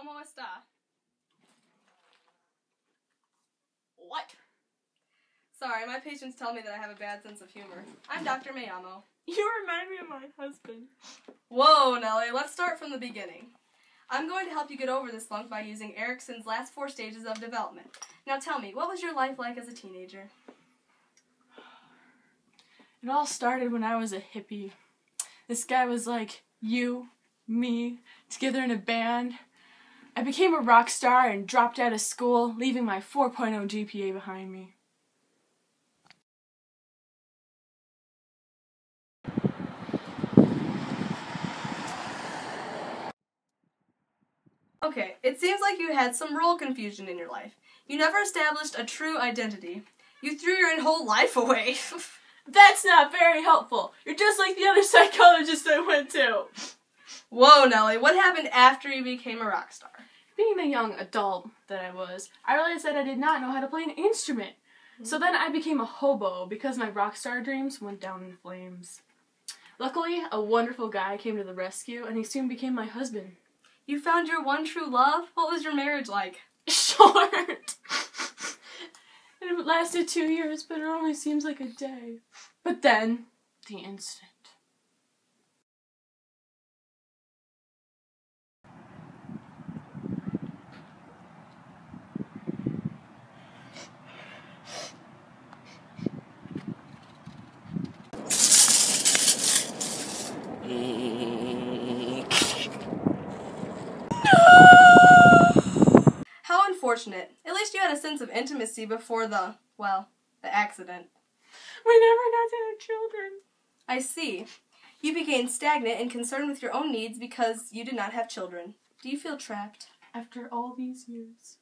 ¿Cómo está? What? Sorry, my patients tell me that I have a bad sense of humor. I'm Dr. Mayamo. You remind me of my husband. Whoa, Nellie, let's start from the beginning. I'm going to help you get over this funk by using Erikson's last four stages of development. Now tell me, what was your life like as a teenager? It all started when I was a hippie. This guy was like, you, me, together in a band. I became a rock star and dropped out of school, leaving my 4.0 GPA behind me. Okay, it seems like you had some role confusion in your life. You never established a true identity. You threw your whole life away. That's not very helpful. You're just like the other psychologist I went to. Whoa, Nellie, what happened after you became a rock star? Being the young adult that I was, I realized that I did not know how to play an instrument. So then I became a hobo because my rock star dreams went down in flames. Luckily, a wonderful guy came to the rescue and he soon became my husband. You found your one true love? What was your marriage like? Short! it lasted two years, but it only seems like a day. But then, the incident. How unfortunate. At least you had a sense of intimacy before the, well, the accident. We never got to have children. I see. You became stagnant and concerned with your own needs because you did not have children. Do you feel trapped? After all these years.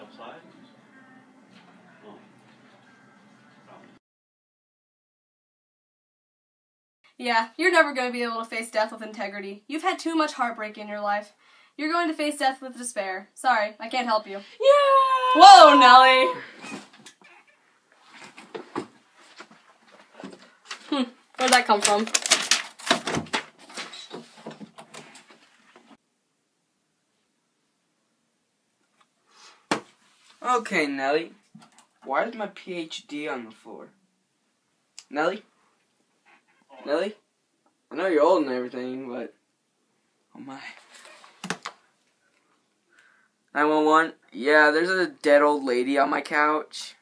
Outside? Yeah, you're never going to be able to face death with integrity. You've had too much heartbreak in your life. You're going to face death with despair. Sorry, I can't help you. Yeah! Whoa, Nellie! Hmm, where'd that come from? Okay, Nelly. Why is my PhD on the floor? Nelly? Nelly? I know you're old and everything, but. Oh my. 911? Yeah, there's a dead old lady on my couch.